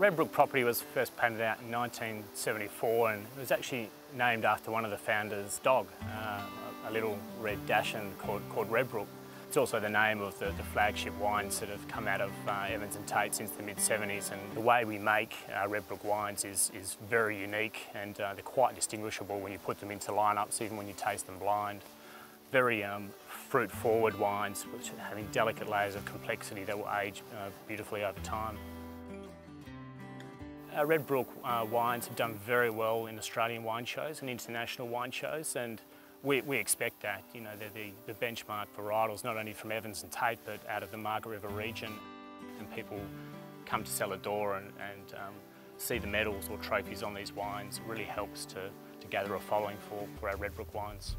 Redbrook property was first painted out in 1974 and it was actually named after one of the founders' dog, uh, a little red Dachshund called, called Redbrook. It's also the name of the, the flagship wines that have come out of uh, Evans and Tate since the mid-70s and the way we make uh, Redbrook wines is, is very unique and uh, they're quite distinguishable when you put them into lineups, even when you taste them blind. Very um, fruit-forward wines, which having delicate layers of complexity that will age uh, beautifully over time. Our Redbrook uh, wines have done very well in Australian wine shows and international wine shows and we, we expect that. You know, they're the, the benchmark varietals, not only from Evans and Tate, but out of the Margaret River region. And people come to Cellar Door and, and um, see the medals or trophies on these wines. It really helps to, to gather a following for, for our Redbrook wines.